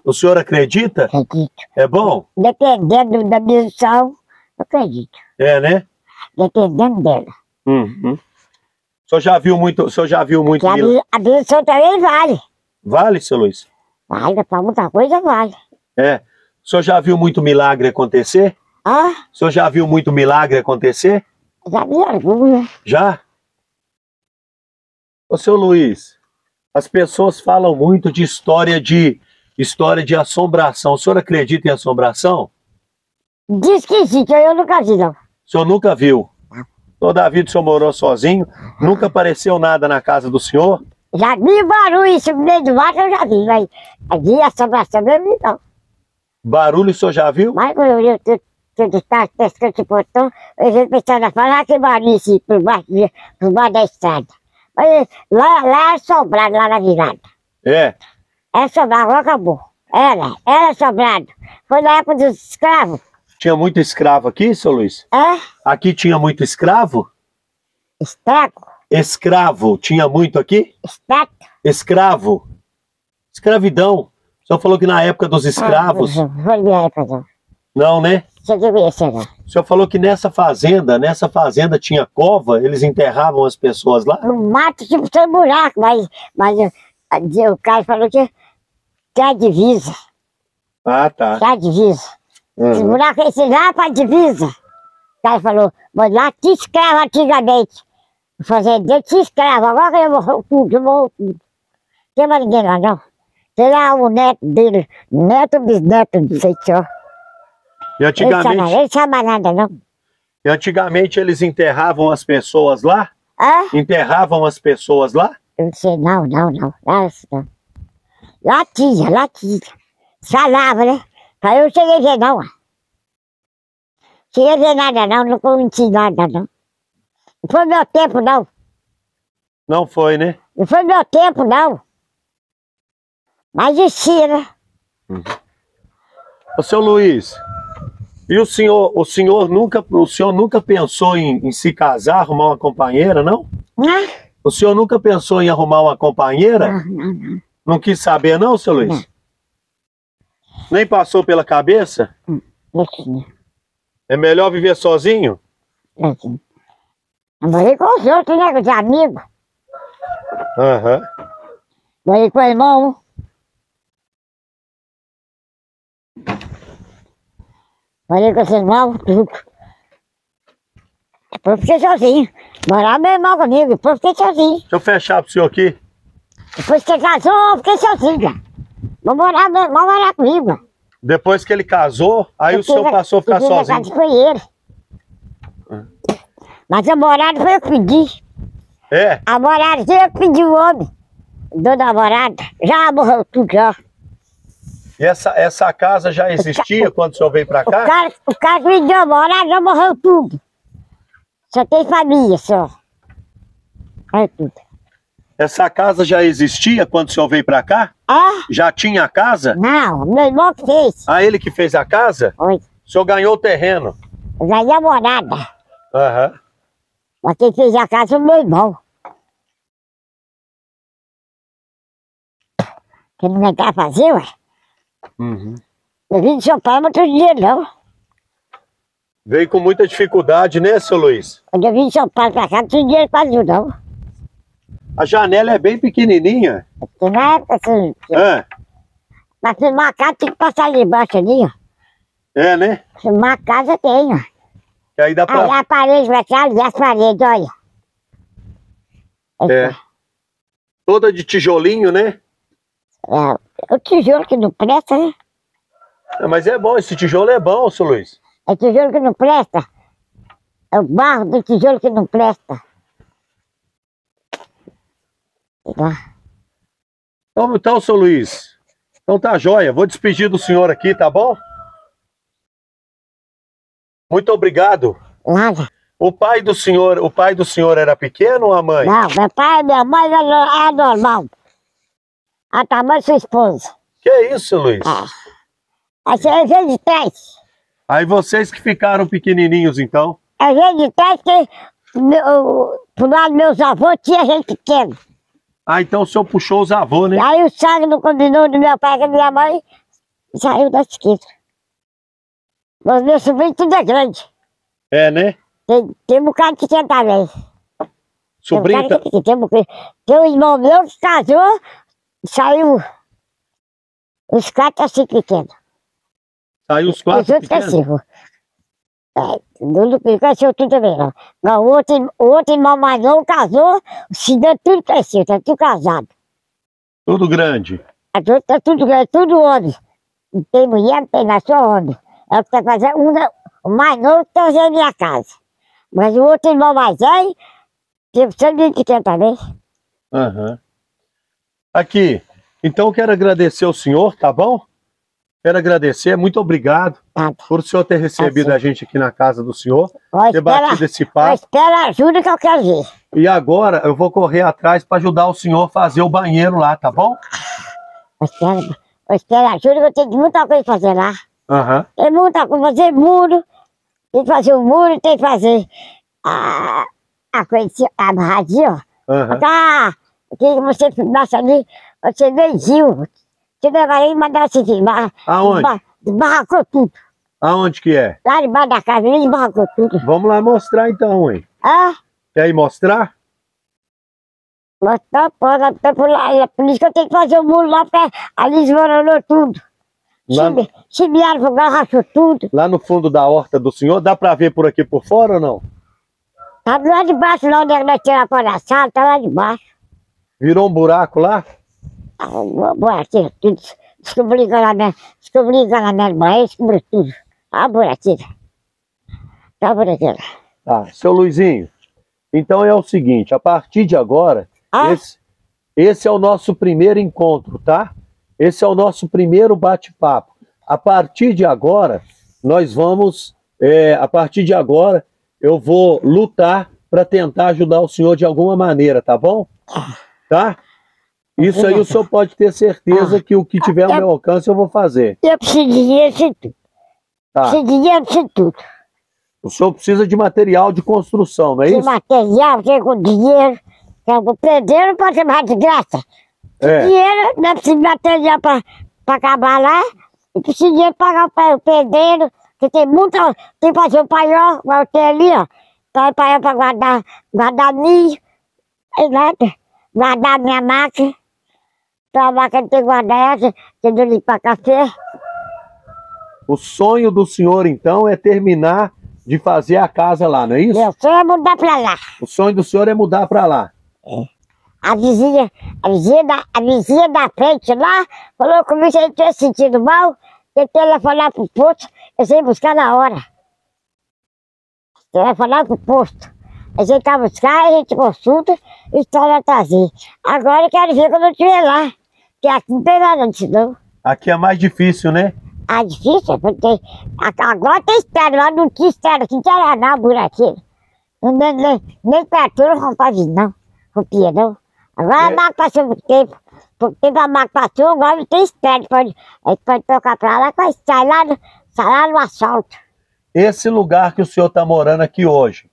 O senhor acredita? Acredito. É bom? Dependendo da missão, eu acredito. É, né? Dependendo dela. Uhum. O senhor já viu muito, o senhor já viu muito a, a missão também vale. Vale, seu Luiz? Vale, pra muita coisa vale. É. O senhor já viu muito milagre acontecer? Ah, O senhor já viu muito milagre acontecer? já vi alguma. Já? Ô, seu Luiz, as pessoas falam muito de história de história de assombração. O senhor acredita em assombração? Diz que sim, que eu nunca vi, não. O senhor nunca viu? Toda a vida o senhor morou sozinho? Nunca apareceu nada na casa do senhor? Já vi barulho isso no meio do mato, eu já vi, mas ali a assombração eu não vi, não. Barulho o senhor já viu? Mas quando eu eu estava pescando esse portão, eu já pensando a falar que barulho assim, por baixo, de- por baixo da estrada. Mas lá, lá é assombrado, lá na virada. É. É agora acabou. Era, era assombrado. Foi na época dos escravos. Tinha muito escravo aqui, seu Luiz? É? Aqui tinha muito escravo? Especo? Escravo, tinha muito aqui? Espeto? Escravo. Escravidão. O senhor falou que na época dos escravos. Ah, foi minha época, não. Não, né? Não. O senhor falou que nessa fazenda, nessa fazenda tinha cova, eles enterravam as pessoas lá? No mato, tipo, tem buraco, mas, mas eh, o cara falou que tem a divisa. Ah, tá. Tem a divisa. Esse Uhum. buraco é esse lá pra divisa. O cara falou, mas lá tinha escravo antigamente. O fazendeiro tinha escravo, agora eu morro tudo, morro tudo. Tem mais ninguém lá, não. Tem lá o neto dele, neto, bisneto, não sei se ó. E Ele antigamente, ele chama nada, não. e antigamente eles enterravam as pessoas lá? Hã? Enterravam as pessoas lá? Eu não sei, não, não, não. Lá, não. Lá tinha. Falava, né? Aí eu cheguei a ver, não. Cheguei a ver nada, não. Não conheci nada, não. Não foi meu tempo, não. Não foi, né? Não foi meu tempo, não. Mas existia, né? Ô, seu Luiz, e o senhor, o senhor nunca, o senhor nunca pensou em, em se casar, arrumar uma companheira, não? Não, O senhor nunca pensou em arrumar uma companheira? não, não, não. Não quis saber, não, seu Luiz? Nem passou pela cabeça? Não tinha, É melhor viver sozinho? tinha. Eu morei com os outros, né? Os amigos. Aham. Morei com o irmão. Morei com os irmãos, tudo. Depois fiquei sozinho. Morava meu irmão comigo, depois fiquei sozinho. Deixa eu fechar pro senhor aqui. Depois que casou, eu fiquei sozinha. Vou morar, irmão morar comigo. Depois que ele casou, aí o Porque senhor passou a ficar sozinho. Foi ele. Mas a morada foi eu que pedi. É? A morada foi eu que pedi o homem. Dona morada. Já morreu tudo já. E essa, essa casa já existia quando o senhor veio pra O cá? cara, o cara que me deu a morada já morreu tudo. Só tem família só. É tudo. Essa casa já existia quando o senhor veio pra cá? Ah, Já tinha a casa? não, meu irmão que fez. Ah, ele que fez a casa? Foi. O senhor ganhou o terreno. Eu ganhei a morada. Aham. Mas quem fez a casa foi meu irmão. Que não quer fazer, ué. Uhum. Eu vim de São Paulo, mas não tenho dinheiro não. Veio com muita dificuldade, né, seu Luiz? Quando eu vim de São Paulo pra cá, não tinha dinheiro pra tudo não. A janela é bem pequenininha. Na época, assim, É, pra filmar a casa tem que passar ali embaixo ali, ó. é né? Filmar a casa tem, ó. Que aí dá Aí pra. a parede vai cá, e as paredes, olha. É. Toda de tijolinho, né? É, o tijolo que não presta, né? É, mas é bom, esse tijolo é bom, seu Luiz. É tijolo que não presta. É o barro do tijolo que não presta. Tá. Então, então, seu Luiz. Então tá jóia. Vou despedir do senhor aqui, tá bom? Muito obrigado. Nada. O pai do senhor, o pai do senhor era pequeno ou a mãe? Não, meu pai e minha mãe é, no- é normal. A tua mãe e sua esposa. Que isso, Luiz? É. Aí você veio de trás. Aí vocês que ficaram pequenininhos, então. É veio de trás que meu, pro lado meus avós tinha gente pequena. Ah, então o senhor puxou os avôs, né? Aí o sangue não combinou do meu pai com a minha mãe e saiu da esquina. Mas meu sobrinho tudo é grande. É, né? Tem, tem um bocado de pequeno também. Sobrinho. Tem, um de pequeno, tem, um tem um irmão meu que casou, saiu os quatro assim pequenos. Saiu os Os quatro outros pequenos. cresceram. É, não cresceu tudo também, não. Não, o outro, o outro irmão mais novo casou, se deu tudo cresceu, tá tudo casado. Tudo grande. As outras tá tudo grande, tudo homem. Não tem mulher, não tem nada, só homem. É o que tá fazendo, um, o mais novo que tá fazendo minha casa. Mas o outro irmão mais velho, teve sangue pequeno também. Aham. Aqui. Então eu quero agradecer ao senhor, tá bom? Quero agradecer, muito obrigado Nada. por o senhor ter recebido Tá a gente aqui na casa do senhor, Ó, ter batido esse papo. espera ajuda que eu quero ver. E agora eu vou correr atrás para ajudar o senhor a fazer o banheiro lá, tá bom? Espera, espera ajuda que eu tenho muita coisa pra fazer lá. Aham. Tem muita coisa, fazer muro, tem que fazer o muro, tem que fazer a, a coisa, a barradinha, ó. Aham. Tá, que você passa ali, você nem viu. Você leva aí e manda assim, barra, Aonde? ba- barracou tudo. Aonde que é? Lá debaixo da casa, ele barracou tudo. Vamos lá mostrar então, hein? Ah, Quer ir mostrar? mas tá, porra, tá por lá, é por isso que eu tenho que fazer o muro lá, porque ali desmoronou tudo. Lá, Se, se vieram pro lugar, rachou tudo. lá no fundo da horta do senhor, dá pra ver por aqui por fora ou não? Tá lá de baixo, lá onde é nós tiramos a palhaçada, tá lá de baixo. Virou um buraco lá? Ah, buraqueira, tudo. Descobri que ela minha, descobri que ela minha irmã, descobri tudo. A buraqueira. Tá a buraqueira. Tá. Seu Luizinho, então é o seguinte, a partir de agora, Ah. esse, esse é o nosso primeiro encontro, tá? Esse é o nosso primeiro bate-papo. A partir de agora, nós vamos, é, a partir de agora, eu vou lutar para tentar ajudar o senhor de alguma maneira, tá bom? Tá? Isso aí o senhor pode ter certeza que o que tiver ao meu alcance eu vou fazer. Eu preciso de dinheiro, preciso de tudo. Tá? Preciso de dinheiro, preciso de tudo. O senhor precisa de material de construção, não é De isso? material, porque com dinheiro, eu vou perder, não pode ser mais de graça. É. Dinheiro, não precisa de material pra, pra acabar lá. E precisa de dinheiro pra pagar o pe- o pedreiro, que tem muita. Tem que fazer o paiol, vai ter ali, ó. Então, o paiol pra guardar, guardar milho, é. Guardar minha máquina. Então, a máquina tem que guardar essa, tem que limpar café. O sonho do senhor, então, é terminar de fazer a casa lá, não é isso? Meu sonho é mudar pra lá. O sonho do senhor é mudar para lá. A vizinha, a vizinha da, a vizinha da frente lá falou comigo que ele tinha sentido mal, que ele telefonar pro posto, eu sei buscar na hora. Telefonar pro posto. A gente vai buscar, a gente consulta e torna a trazer. Agora eu quero ver quando eu estiver lá, porque aqui não tem nada disso não. Aqui é mais difícil, né? Ah, difícil, porque a- agora tem espera, lá não tinha espera, aqui não tinha não, buraqueiro. Nem, nem, nem pertura não vir, não. Rompia, não. Agora a É. máquina passou muito tempo. Por tempo a máquina passou, agora não tem espera. Pode, a gente pode tocar pra lá, mas sai lá, no, sai lá no asfalto. Esse lugar que o senhor está morando aqui hoje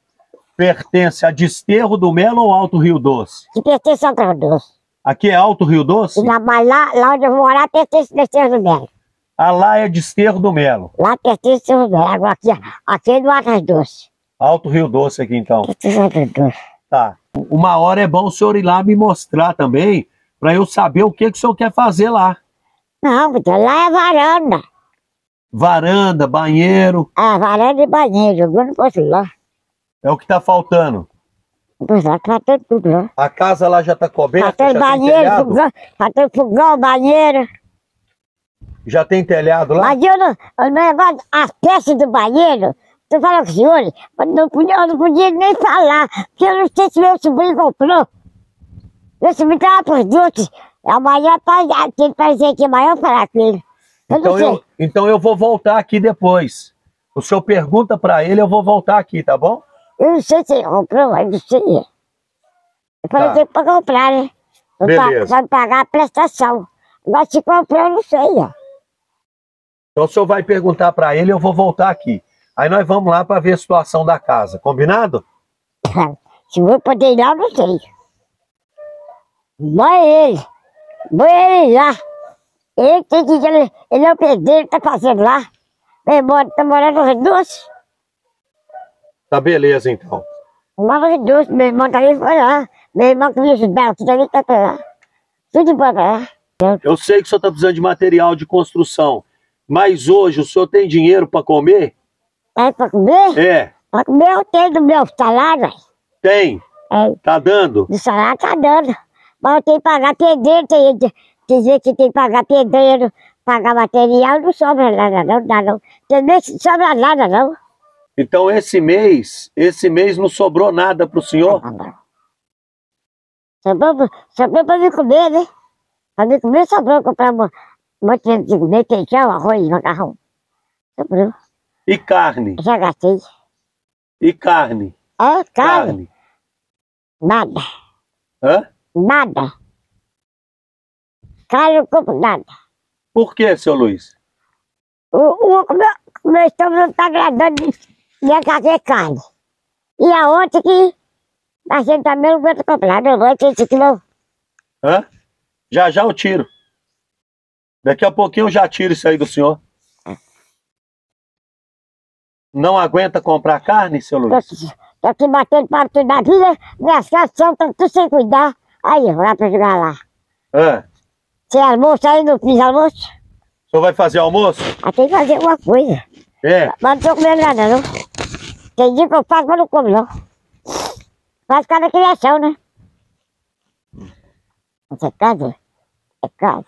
pertence a Desterro do Melo ou Alto Rio Doce? Que pertence ao Doce. Aqui é Alto Rio Doce? Mas lá, lá onde eu vou morar, pertence ao Terro do Melo. Ah, lá é Desterro do Melo. Lá pertence ao Terro do Melo. Agora aqui, aqui é do Atlas Doce. Alto Rio Doce aqui, então. Ao Atlas Doce. Tá. Uma hora é bom o senhor ir lá me mostrar também, para eu saber o que, que o senhor quer fazer lá. Não, porque lá é varanda. Varanda, banheiro, É, varanda e banheiro, eu não posso ir lá. é o que está faltando. Pois faltou tudo lá. A casa lá já está coberta? Já tem banheiro, telhado? fogão, fogão, banheiro. Já tem telhado lá? Mas eu não, eu não as peças do banheiro, tô falando com o senhor, mas não podia, eu não podia nem falar, porque eu não sei se meu sobrinho comprou. Meu sobrinho tava por doce, amanhã tem que fazer aqui amanhã eu falar com ele. Eu Então eu, então eu vou voltar aqui depois. O senhor pergunta para ele, eu vou voltar aqui, tá bom? Eu não sei se ele comprou, mas não sei. Eu falei Tá. que pra comprar, né? Beleza. Vai pagar a prestação. Mas se comprou, eu não sei, ó. Então o senhor vai perguntar para ele, eu vou voltar aqui. Aí nós vamos lá para ver a situação da casa, combinado? Se eu vou poder ir lá, eu não sei. Vai ele. Vai ele lá. Ele tem que ele, ele é o pedreiro que tá fazendo lá. Meu irmão tá morando no Rio Doce. Tá beleza então. Rio Doce, meu irmão também foi lá. Meu irmão que me ajudava, que também tá pra lá. Tudo pra lá. Eu sei que o senhor está precisando de material de construção, mas hoje o senhor tem dinheiro para comer? É pra comer? É, Pra comer eu tenho do meu salário. tem. É, Tá dando? do salário tá dando. Mas eu tenho que pagar pedreiro, tem vezes que tem que pagar pedreiro, pagar material, não sobra nada, não dá não. Não sobra nada, não. Então esse mês, esse mês não sobrou nada para o senhor? Sobrou, pra- sobrou pra me comer, né? Pra me comer, sobrou comprar um monte de comer, feijão, arroz, macarrão. Sobrou. E carne? Já gastei. E carne? É, carne, nada, Hã? nada. Carne eu não compro nada. Por que, seu Luiz? O, o, meu, meu estômago não tá agradando de fazer carne. E a outra que a gente também não aguenta comprar, não vou ter esse quilô. Hã? Já já eu tiro. Daqui a pouquinho eu já tiro isso aí do senhor. Não aguenta comprar carne, seu Luiz? tô aqui batendo para tudo da vida, minhas casas estão tudo sem cuidar. Aí, lá pra jogar lá. Hã? Sem almoço aí, não fiz almoço? O senhor vai fazer almoço? Aí tem que fazer alguma coisa. É. Mas não tô comendo nada, não. Tem dia que eu faço, mas não como, não. Faz cada criação, né? Você é casa? É casa.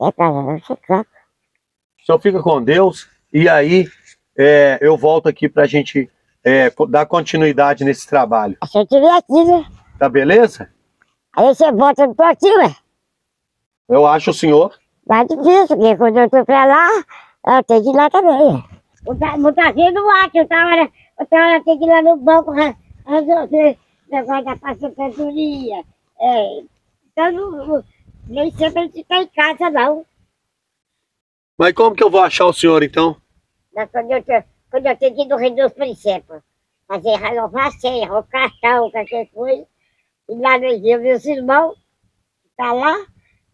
É casa, não é casa. O senhor fica com Deus e aí é, eu volto aqui pra gente é, dar continuidade nesse trabalho. Se eu tiver aqui, né? Tá beleza? Aí você volta pro aqui, ué. Eu acho o senhor. Tá difícil, porque quando eu tô pra lá, eu tenho que ir lá também. Não acha, eu tava, né? outra hora eu tenho que ir lá no banco re- resolver o negócio da passapentoria. É, então, não, não- nem sempre a gente tá em casa, não. Mas como que eu vou achar o senhor então? Mas quando eu, quando eu tenho que ir no Rio dos Princípios, fazer renovar a senha, o cartão, qualquer coisa, e lá no Rio, meus irmãos, tá lá,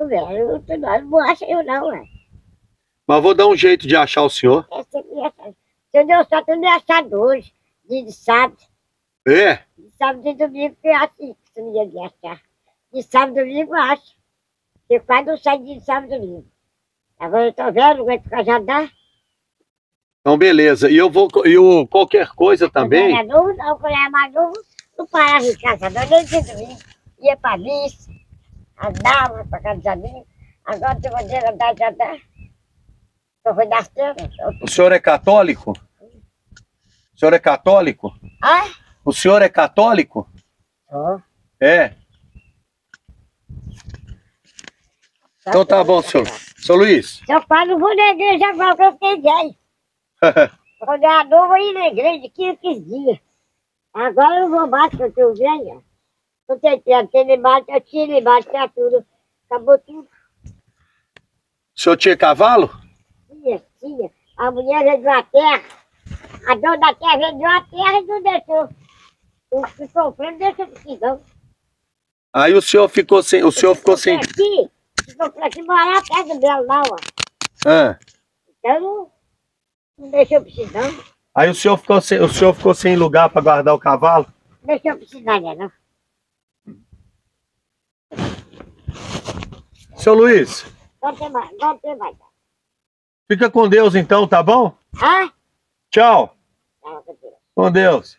velho, eu tô- não, não acha eu não, ué. Mas eu vou dar um jeito de achar o senhor. É minha casa. Entendeu? Só tem achado hoje, de sábado. É? De sábado e domingo que eu acho que você não ia de achar. De sábado e domingo eu acho. Porque quase não sai de sábado e domingo. Agora eu tô vendo, não aguento ficar já dá. Então beleza. E eu vou e o qualquer coisa também. Quando era novo, não, quando era mais novo, não parava em casa, não, nem de domingo. Ia pra missa, andava pra casa dos amigos. Agora eu vou dizer andar de andar. Eu das. O senhor é católico? O senhor é católico? Ah? O senhor é católico? Só. É. Então tá bom, senhor. Seu Luiz. Seu pai não vou na igreja agora que eu fiquei velho. Quando eu era novo, eu ia na igreja 15, 15 dias. Agora eu não vou mais, porque eu tenho velha. Não tem tempo, tem limite, eu tinha limite, tinha tudo. Acabou tudo. O senhor tinha cavalo? Tinha. A mulher vendeu a terra. A dona da terra vendeu a terra e não deixou. O que comprou não deixou não. Aí o senhor ficou sem. O senhor ficou sem. Aqui, se comprou aqui, morar perto dela lá, ó. Ah. Então, não, não deixou precisar, não. Aí o senhor ficou sem. O senhor ficou sem lugar para guardar o cavalo? Não deixou precisar, né, não. Seu Luiz, Não tem mais, não tem mais. Fica com Deus então, tá bom? Ah? Tchau. Tchau, Deus. Com Deus.